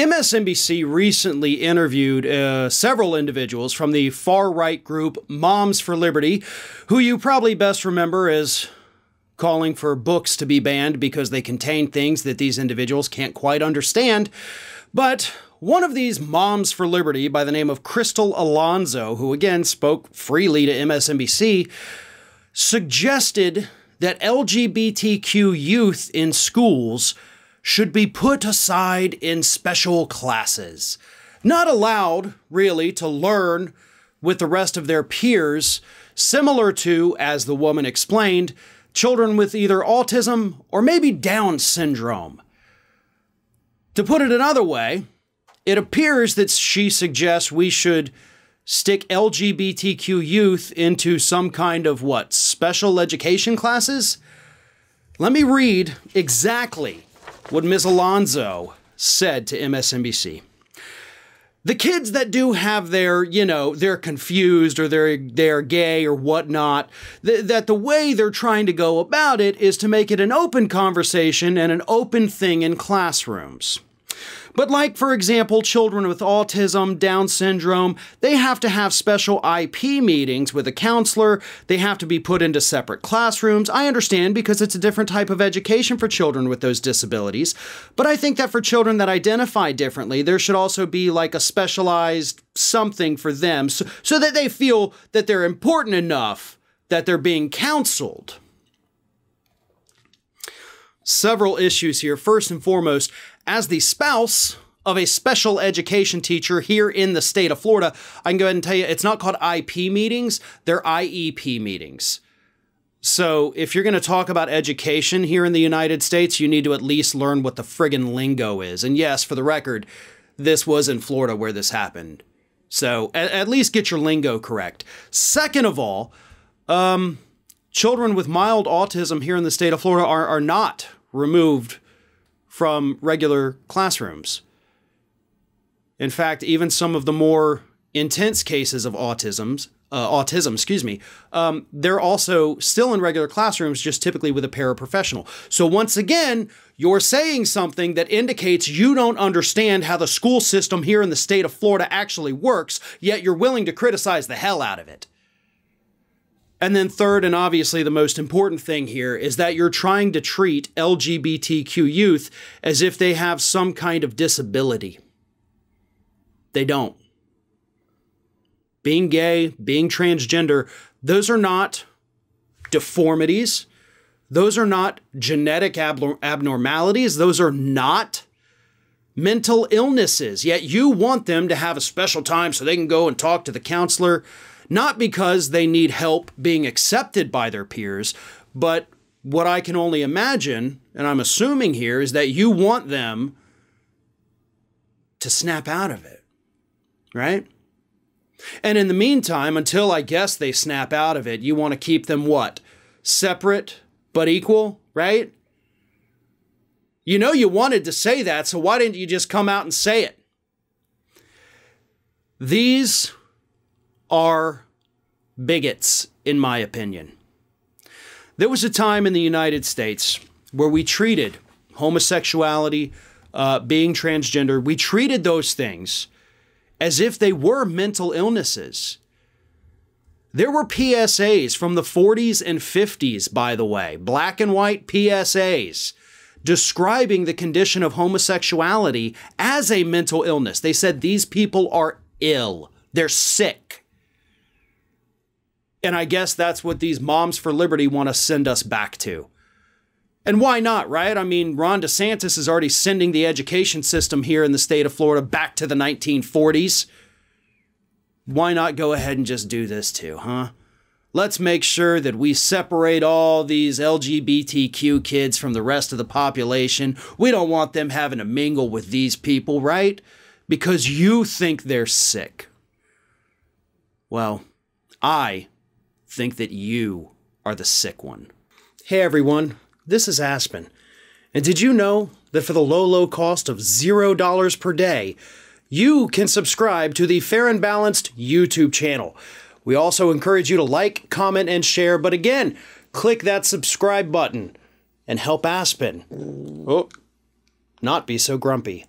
MSNBC recently interviewed uh, several individuals from the far right group Moms for Liberty, who you probably best remember as calling for books to be banned because they contain things that these individuals can't quite understand. But one of these Moms for Liberty, by the name of Crystal Alonzo, who again spoke freely to MSNBC, suggested that LGBTQ youth in schools should be put aside in special classes. Not allowed, really, to learn with the rest of their peers, similar to, as the woman explained, children with either autism or maybe Down syndrome. To put it another way, it appears that she suggests we should stick LGBTQ youth into some kind of what, special education classes? Let me read exactly what Ms. Alonzo said to MSNBC. The kids that do have their, you know, they're confused or they're they're gay or whatnot, th- that the way they're trying to go about it is to make it an open conversation and an open thing in classrooms. But, like, for example, children with autism, Down syndrome, they have to have special IP meetings with a counselor. They have to be put into separate classrooms. I understand because it's a different type of education for children with those disabilities. But I think that for children that identify differently, there should also be like a specialized something for them so, so that they feel that they're important enough that they're being counseled several issues here. First and foremost, as the spouse of a special education teacher here in the state of Florida, I can go ahead and tell you it's not called IP meetings, they're IEP meetings. So, if you're going to talk about education here in the United States, you need to at least learn what the friggin' lingo is. And yes, for the record, this was in Florida where this happened. So, at, least get your lingo correct. Second of all, um, children with mild autism here in the state of Florida are, are not removed from regular classrooms. In fact, even some of the more intense cases of autisms, uh, autism, excuse me, um, they're also still in regular classrooms, just typically with a paraprofessional. So once again, you're saying something that indicates you don't understand how the school system here in the state of Florida actually works, yet you're willing to criticize the hell out of it. And then, third, and obviously the most important thing here, is that you're trying to treat LGBTQ youth as if they have some kind of disability. They don't. Being gay, being transgender, those are not deformities. Those are not genetic abnormalities. Those are not mental illnesses. Yet you want them to have a special time so they can go and talk to the counselor not because they need help being accepted by their peers, but what I can only imagine, and I'm assuming here, is that you want them to snap out of it, right? And in the meantime, until I guess they snap out of it, you want to keep them what? Separate but equal, right? You know you wanted to say that, so why didn't you just come out and say it? These are bigots, in my opinion. There was a time in the United States where we treated homosexuality, uh, being transgender, we treated those things as if they were mental illnesses. There were PSAs from the 40s and 50s, by the way, black and white PSAs describing the condition of homosexuality as a mental illness. They said these people are ill, they're sick. And I guess that's what these Moms for Liberty want to send us back to. And why not, right? I mean, Ron DeSantis is already sending the education system here in the state of Florida back to the 1940s. Why not go ahead and just do this too, huh? Let's make sure that we separate all these LGBTQ kids from the rest of the population. We don't want them having to mingle with these people, right? Because you think they're sick. Well, I think that you are the sick one. Hey everyone, this is Aspen. And did you know that for the low, low cost of $0 per day, you can subscribe to the Farron Balanced YouTube channel? We also encourage you to like, comment, and share, but again, click that subscribe button and help Aspen. Oh, not be so grumpy.